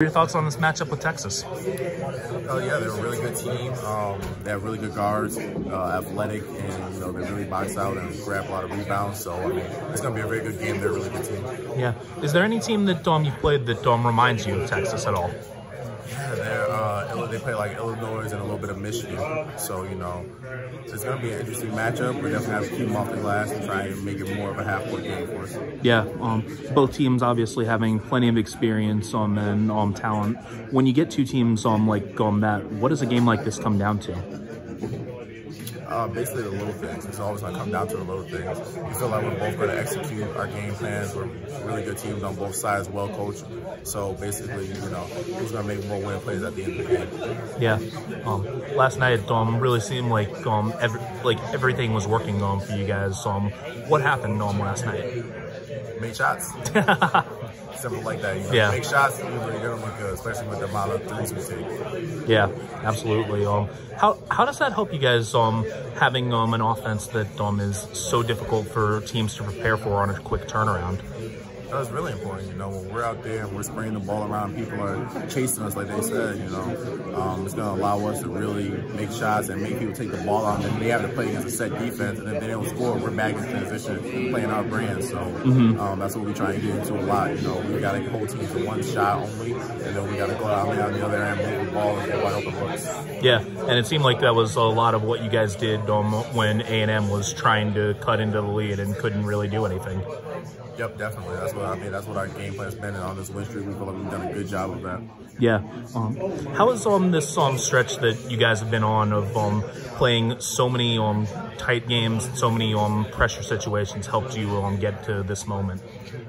Your thoughts on this matchup with Texas? Oh yeah, they're a really good team. Um, they have really good guards, uh, athletic, and you know they really box out and grab a lot of rebounds. So I mean, it's gonna be a very good game. They're a really good team. Yeah. Is there any team that um, you've played that um, reminds you of Texas at all? Yeah, they're they play like Illinois and a little bit of Michigan. So you know, it's gonna be an interesting matchup. We're definitely have to keep them off the glass and try and make it more of a half court game for us. Yeah. Um, both teams obviously having plenty of experience um, and um, talent. When you get two teams um, like um, that, what does a game like this come down to? Uh, basically the little things. It's always going to come down to the little things. We feel like we're both going to execute our game plans. We're really good teams on both sides, well coached. So basically, you know, who's going to make more win plays at the end of the game. Yeah. Um, last night, um, really seemed like um, every, like everything was working um, for you guys. Um, what happened um, last night? Make shots. Simple like that. You know, Yeah. Make shots, and you're going to look good, especially with the amount of threes we take. Yeah, absolutely. Um, how how does that help you guys? Um, having um an offense that um is so difficult for teams to prepare for on a quick turnaround. That was really important, you know, when we're out there and we're spraying the ball around, people are chasing us, like they said, you know. Um, it's going to allow us to really make shots and make people take the ball out, and they have to play against a set defense, and if they don't score, we're back in transition, playing our brand. So um, that's what we try and get into a lot, you know. We got to hold teams to one shot only, and then we got to go out there on the other end, move the ball, and get wide open looks. Yeah, and it seemed like that was a lot of what you guys did um when A and M was trying to cut into the lead and couldn't really do anything. Yep, definitely. That's what I mean. That's what our game plan's been, and on this win streak, we feel like we've done a good job of that. Yeah. Um, how has um this um stretch that you guys have been on of um playing so many um tight games, so many um pressure situations helped you um get to this moment?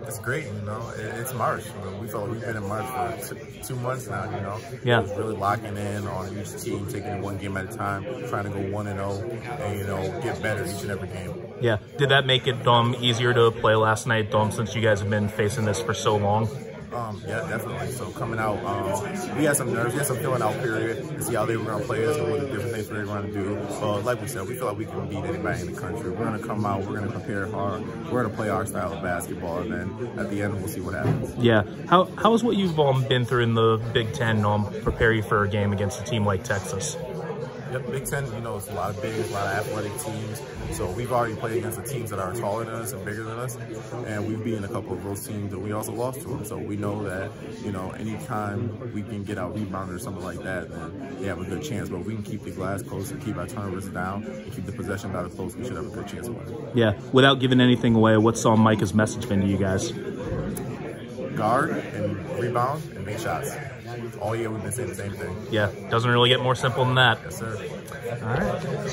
It's great, you know. It, it's March. You know, we felt like we've been in March for two, two months now. You know, Yeah. Was really locking in on each team, taking it one game at a time, trying to go one and zero, and you know, get better each and every game. Yeah. Did that make it um easier to play last night, um, since you guys have been facing this for so long? Um, yeah, definitely. So coming out, um, we had some nerves, we had some filling out period to see how they were going to play us and what the different things we were going to do. But like we said, we feel like we can beat anybody in the country. We're going to come out, we're going to prepare hard, we're going to play our style of basketball, and then at the end, we'll see what happens. Yeah. How how is what you've um been through in the Big Ten um prepare you for a game against a team like Texas? Yep, Big Ten, you know, it's a lot of big, a lot of athletic teams. So we've already played against the teams that are taller than us and bigger than us. And we've beaten a couple of those teams and we also lost to them. So we know that, you know, anytime we can get out rebounded or something like that, then they have a good chance. But if we can keep the glass close and keep our turnovers down and keep the possession battle close, we should have a good chance of winning. Yeah. Without giving anything away, what's um Micah's message been to you guys? Guard and rebound and make shots. Oh, All year we've been saying the same thing. Yeah. Doesn't really get more simple than that. Yes, sir. All right.